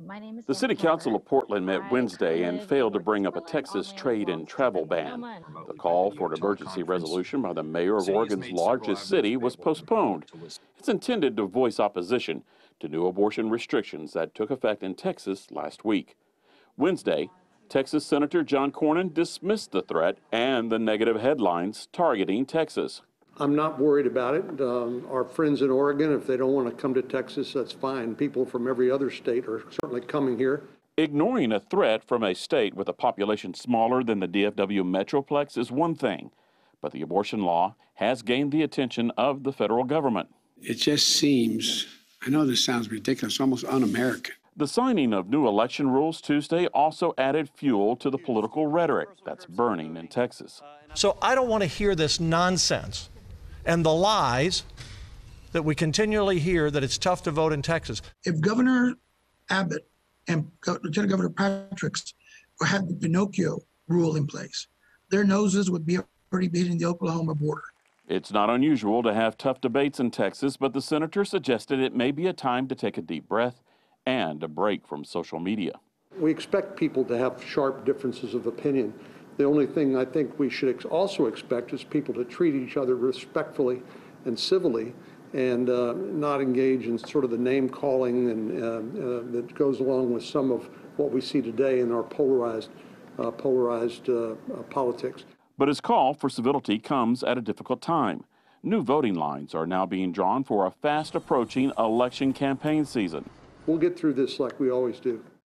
My name is The City Council of Portland met Wednesday and failed to bring up a Texas trade and travel ban. The call for an emergency resolution by the mayor of Oregon's largest city was postponed. It's intended to voice opposition to new abortion restrictions that took effect in Texas last week. Wednesday, Texas Senator John Cornyn dismissed the threat and the negative headlines targeting Texas. I'm not worried about it. Um, Our friends in Oregon, if they don't want to come to Texas, that's fine. People from every other state are certainly coming here. Ignoring a threat from a state with a population smaller than the DFW Metroplex is one thing, but the abortion law has gained the attention of the federal government. It just seems, I know this sounds ridiculous, almost un American. The signing of new election rules Tuesday also added fuel to the political rhetoric that's burning in Texas. So I don't want to hear this nonsense and the lies that we continually hear that it's tough to vote in Texas. if Governor Abbott and Lieutenant Governor Patrick's had the Pinocchio rule in place, their noses would be already be hitting the Oklahoma border. It's not unusual to have tough debates in Texas, but the senator suggested it may be a time to take a deep breath and a break from social media. We expect people to have sharp differences of opinion. The only thing I think we should ex- also expect is people to treat each other respectfully and civilly and uh, not engage in sort of the name calling and uh, uh, that goes along with some of what we see today in our polarized, uh, polarized uh, politics. But his call for civility comes at a difficult time. New voting lines are now being drawn for a fast approaching election campaign season. We'll get through this like we always do.